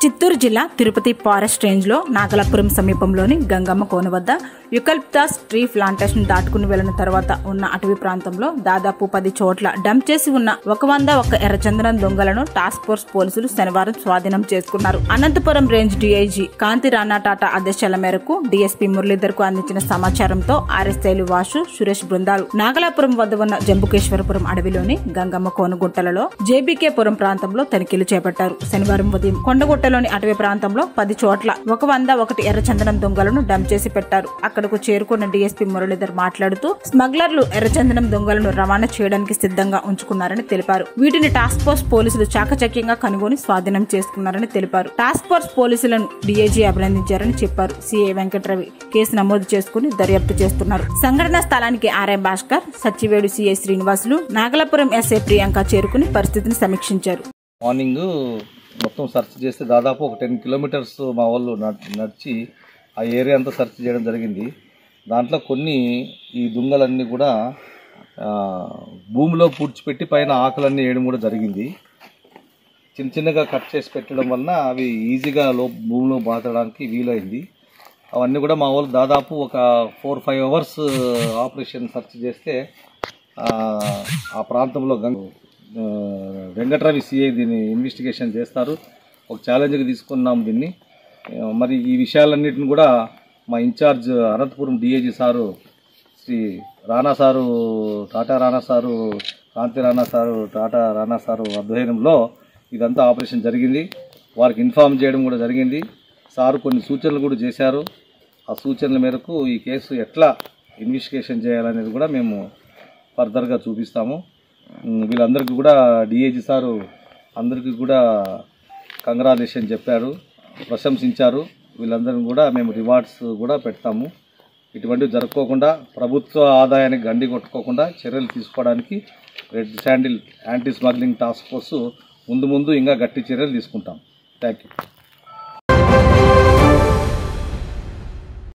찢 చిత్తూరు జిల్లా తిరుపతి ఫారెస్ట్ రేంజ్లో నాగలాపురం సమీపంలోని గంగమ్మ కోన వద్ద యుకల్ప్తాస్ ట్రీ ప్లాంటేషన్ దాటుకుని వెళ్ళిన తర్వాత ఉన్న అటవీ ప్రాంతంలో దాదాపు పది చోట్ల డంప్ చేసి ఉన్న ఒక వంద ఒక ఎర్రచందనం దొంగలను టాస్క్ ఫోర్స్ పోలీసులు శనివారం స్వాధీనం చేసుకున్నారు. అనంతపురం రేంజ్ డీఐజీ కాంతి రాణా టాటా ఆదేశాల మేరకు డీఎస్పీ మురళీధర్కు అందించిన సమాచారంతో ఆర్ఎస్ఐలు వాసు సురేష్ బృందాలు నాగలాపురం వద్ద ఉన్న జంబుకేశ్వరపురం అడవిలోని గంగమ్మ కోనగుట్టలలో జేబీకేపురం ప్రాంతంలో తనిఖీలు చేపట్టారు. శనివారం ఉదయం కొండగుట్టలోని అటవీ ప్రాంతంలో పది చోట్ల ఒక వంద ఒకటి ఎర్రచందనం దొంగలను డంప్ చేసి పెట్టారు. అక్కడకు చేరుకున్న డీఎస్పీ మురళీధర్ మాట్లాడుతూ స్మగ్లర్లు ఎర్రచందనం దొంగలను రవాణా చేయడానికి సిద్ధంగా ఉంచుకున్నారని తెలిపారు. వీటిని టాస్క్ ఫోర్స్ పోలీసులు చాకచక్యంగా కనుగొని స్వాధీనం చేసుకున్నారని తెలిపారు. టాస్క్ ఫోర్స్ పోలీసులను డిఏజీ అభినందించారని చెప్పారు. సీఐ వెంకటరవి కేసు నమోదు చేసుకుని దర్యాప్తు చేస్తున్నారు. సంఘటన స్థలానికి RI Bhaskar Satyavedu CA Srinivasulu Nagalapuram SA Priyanka చేరుకుని పరిస్థితిని సమీక్షించారు. మార్నింగ్ మొత్తం సెర్చ్ చేస్తే దాదాపు ఒక టెన్ కిలోమీటర్స్ మా వాళ్ళు నడిచి ఆ ఏరియా అంతా సెర్చ్ చేయడం జరిగింది. దాంట్లో కొన్ని ఈ దుంగలన్నీ కూడా భూమిలో పూడ్చిపెట్టి పైన ఆకులన్నీ వేయడం కూడా జరిగింది. చిన్న చిన్నగా కట్ చేసి పెట్టడం వలన అవి ఈజీగా లో భూమిలో బాతడానికి వీలైంది. అవన్నీ కూడా మా వాళ్ళు దాదాపు ఒక four five hours operation search చేస్తే ఆ, ప్రాంతంలో గంగ వెంకట్రావి సిఐ దీన్ని ఇన్వెస్టిగేషన్ చేస్తారు. ఒక ఛాలెంజ్గా తీసుకున్నాం దీన్ని. మరి ఈ విషయాలన్నిటిని కూడా మా in-charge Anantapuram DIG sir Shri Rana sir Tata Rana sir Kanti Rana sir Tata Rana sir అధ్యయనంలో ఇదంతా ఆపరేషన్ జరిగింది. వారికి ఇన్ఫార్మ్ చేయడం కూడా జరిగింది. సారు కొన్ని సూచనలు కూడా చేశారు. ఆ సూచనల మేరకు ఈ కేసు ఎట్లా ఇన్వెస్టిగేషన్ చేయాలనేది కూడా మేము ఫర్దర్గా చూపిస్తాము. వీళ్ళందరికీ కూడా డిఏజీ సారు అందరికీ కూడా కంగ్రాచులేషన్ చెప్పారు ప్రశంసించారు. వీళ్ళందరిని కూడా మేము రివార్డ్స్ కూడా పెడతాము. ఇటువంటివి జరుపుకోకుండా ప్రభుత్వ ఆదాయానికి గండి కొట్టుకోకుండా చర్యలు తీసుకోవడానికి red sandal anti smuggling task force ముందు ముందు ఇంకా గట్టి చర్యలు తీసుకుంటాం. Thank you